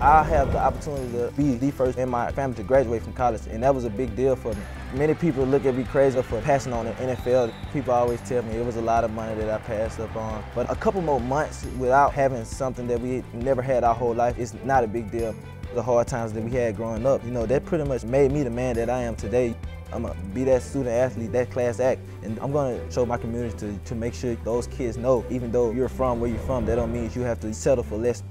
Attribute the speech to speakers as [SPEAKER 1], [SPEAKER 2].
[SPEAKER 1] I have the opportunity to be the first in my family to graduate from college, and that was a big deal for me. Many people look at me crazy for passing on the NFL. People always tell me it was a lot of money that I passed up on. But a couple more months without having something that we never had our whole life is not a big deal. The hard times that we had growing up, you know, that pretty much made me the man that I am today. I'm gonna be that student athlete, that class act, and I'm gonna show my community to, to make sure those kids know, even though you're from where you're from, that don't mean you have to settle for less.